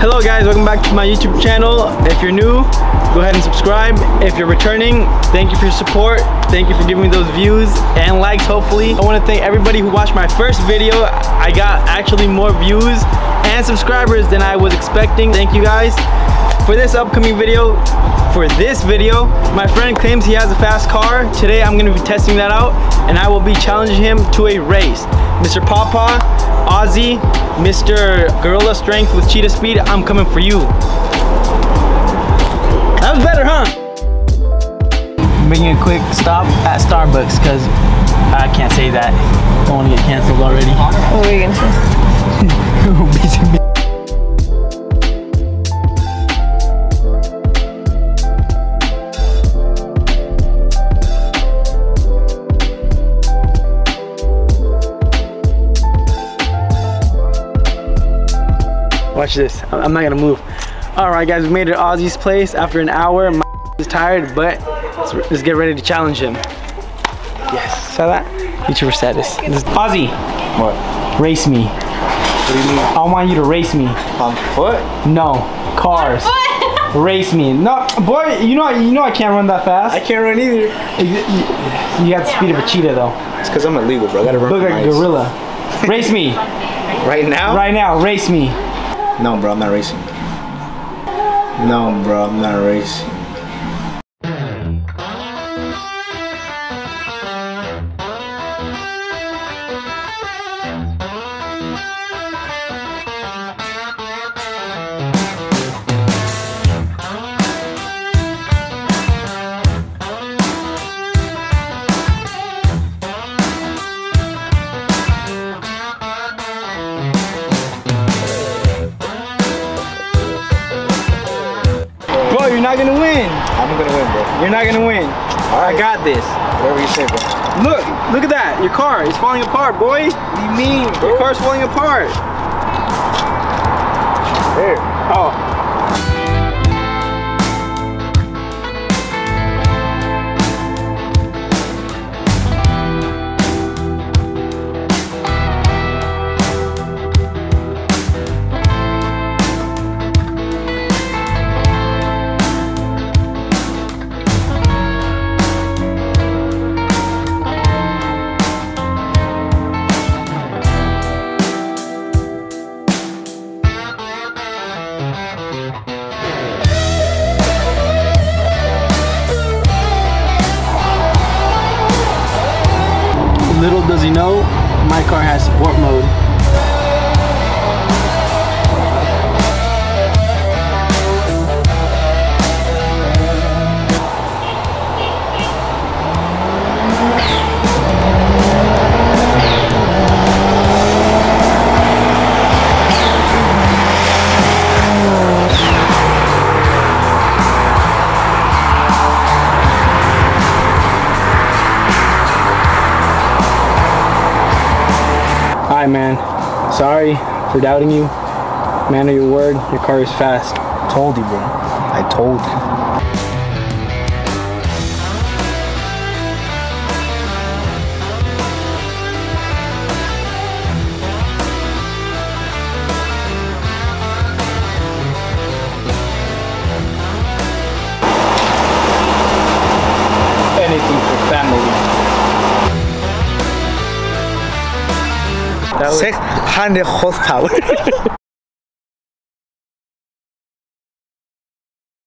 Hello guys, welcome back to my YouTube channel. If you're new, go ahead and subscribe. If you're returning, thank you for your support. Thank you for giving me those views and likes hopefully. I want to thank everybody who watched my first video. I got actually more views and subscribers than I was expecting. Thank you guys. For this upcoming video, for this video, my friend claims he has a fast car. Today I'm gonna be testing that out and I will be challenging him to a race. Mr. Pawpaw, Ozzy, Mr. Gorilla Strength with Cheetah Speed, I'm coming for you. That was better, huh? Making a quick stop at Starbucks because I can't say that. I don't want to get canceled already. What were you gonna say? Watch this. I'm not gonna move. All right, guys, we made it to Ozzy's place after an hour. My is tired, but let's, let's get ready to challenge him. Yes, saw that? YouTuber status. This is Ozzy, What? race me. What do you mean? I want you to race me. On foot? No, cars. Race me. No, boy, you know you know I can't run that fast. I can't run either. You, you- you got the speed of a cheetah though. It's because I'm illegal, bro. I gotta run Look like a gorilla. Race me Right now? right now. Race me. No, bro, I'm not racing. No, bro, I'm not racing. Bro, you're not gonna win. I'm gonna win, bro. You're not gonna win. All right. I got this. Whatever you say, bro. Look, look at that. Your car is falling apart, boy. What do you mean, Your car's falling apart. Here. Oh. Does he know, my car has sport mode. Man, sorry for doubting you. Man of your word, your car is fast. I Told you, bro. I told you. Anything for family. 600 horsepower.